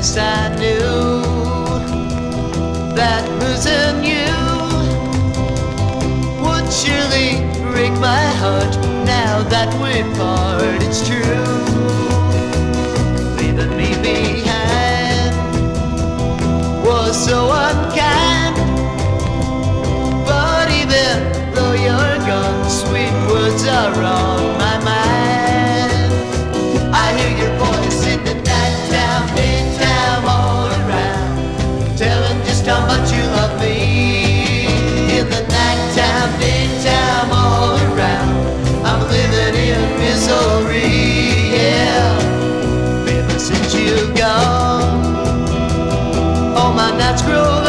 Yes, I knew that losing you would surely break my heart. Now that we part, it's true. Leaving me behind was so unkind. misery, yeah. Ever since you've gone, all my nights grow.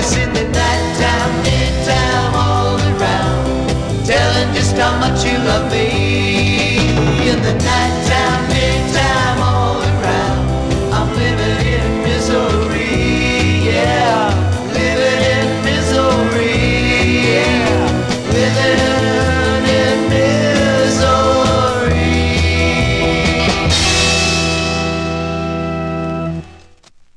voice in the nighttime, midtime, all around, telling just how much you love me. In the nighttime, midtime.